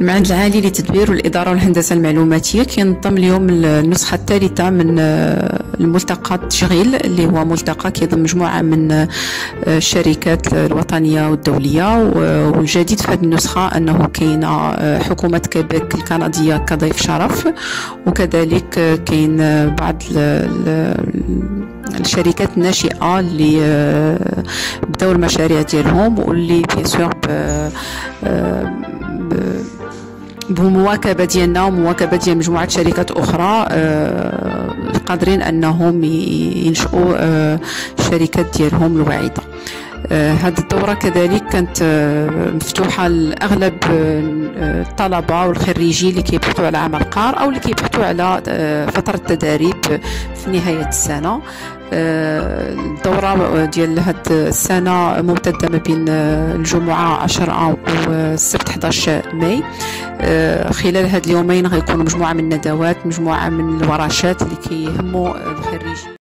المعهد العالي للتدبير والإدارة والهندسة المعلوماتية. كينظم اليوم النسخة الثالثة من آه، الملتقى التشغيل اللي هو ملتقى كيضم مجموعة من آه، الشركات الوطنية والدولية. والجديد في هذه النسخة أنه كاين آه، حكومة كيبيك الكندية كضيف شرف. وكذلك كاين بعض الشركات الناشئة اللي بداو المشاريع ديالهم. واللي bien sûr بمواكبة ديالنا ومواكبة ديال مجموعة شركات أخرى آه، قادرين أنهم ينشئوا الشركات آه، ديالهم الواعده هذه آه، الدورة كذلك كانت مفتوحة لأغلب الطلبة والخريجين اللي كيبحثوا على عمل قار أو اللي كيبحثوا على فترة تدريب في نهاية السنة. الدورة ديال هاد السنة ممتدة ما بين الجمعة 10 والسبت 11 ماي. خلال هاد اليومين غيكونوا مجموعة من الندوات مجموعة من الورشات اللي كيهموا الخريجين.